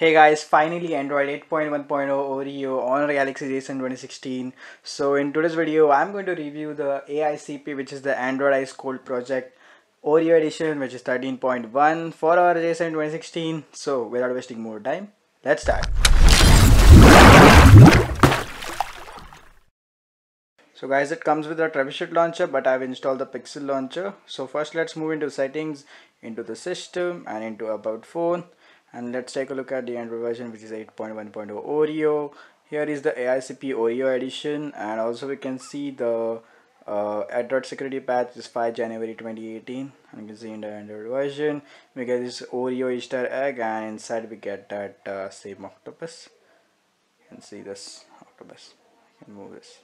Hey guys, finally Android 8.1.0 Oreo on Galaxy J7 2016. So in today's video, I'm going to review the AICP which is the Android Ice Cold project Oreo edition which is 13.1 for our J7 2016. So without wasting more time, let's start. So guys, it comes with a Trebuchet launcher, but I've installed the Pixel launcher. So first let's move into settings, into the system and into about phone and let's take a look at the Android version which is 8.1.0 Oreo here is the AICP Oreo edition. And also we can see the uh, Android security patch is 5 January 2018 and you can see in the Android version we get this Oreo Easter egg and inside we get that uh, same octopus. You can see this octopus. You can move this.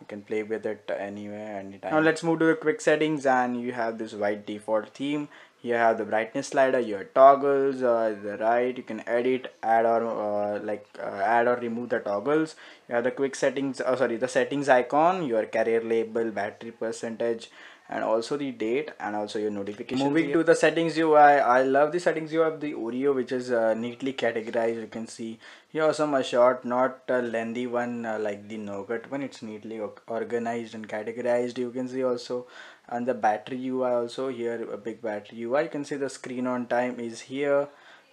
You can play with it anywhere anytime. Now let's move to the quick settings and you have this white default theme you have the brightness slider your toggles uh, the right you can edit add or uh, like uh, add or remove the toggles. You have the quick settings oh sorry the settings icon your carrier label battery percentage and also the date and also your notification moving here. to the settings UI I love the settings UI of the Oreo which is uh, neatly categorized. You can see here also a short not a lengthy one uh, like the Nougat one. It's neatly organized and categorized you can see also. And the battery UI also here a big battery UI you can see the screen on time is here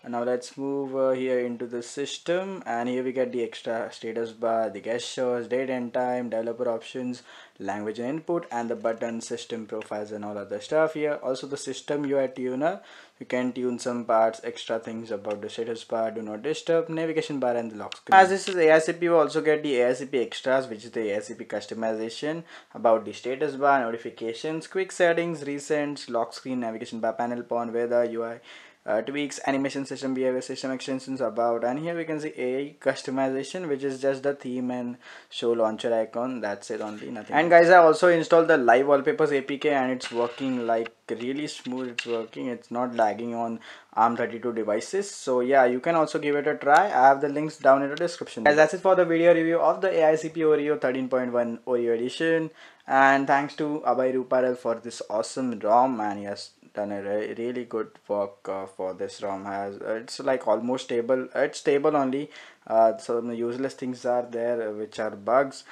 now let's move uh, here into the system. And here we get the extra status bar the guest shows date and time developer options language and input and the button system profiles and all other stuff here. Also the system UI tuner. You can tune some parts extra things about the status bar. Do not disturb. Navigation bar and the lock screen. As this is AICP you also get the AICP extras which is the AICP customization about the status bar notifications quick settings recents lock screen navigation bar panel pawn weather UI uh, tweaks animation system behavior system extensions about and here we can see a customization which is just the theme and show launcher icon. That's it only nothing and guys i also installed the live wallpapers apk and it's working like really smooth. It's working. It's not lagging on arm32 devices. So yeah you can also give it a try. I have the links down in the description. Guys that's it for the video review of the aicp oreo 13.1 oreo edition. And thanks to abhay ruparel for this awesome rom. And yes done a re really good work uh, for this ROM. Has it's like almost stable it's stable only. Uh, so the useless things are there uh, which are bugs.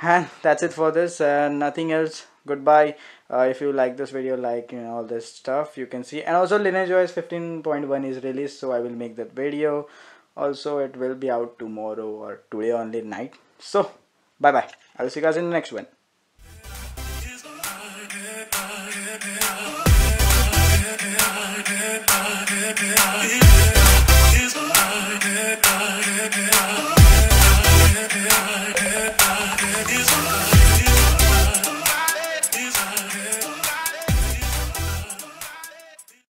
And that's it for this and nothing else. Goodbye. Uh, if you like this video like you know all this stuff you can see. And also lineage os 15.1 is released so i will make that video. Also it will be out tomorrow or today only night. So bye bye i'll see you guys in the next one Yeah.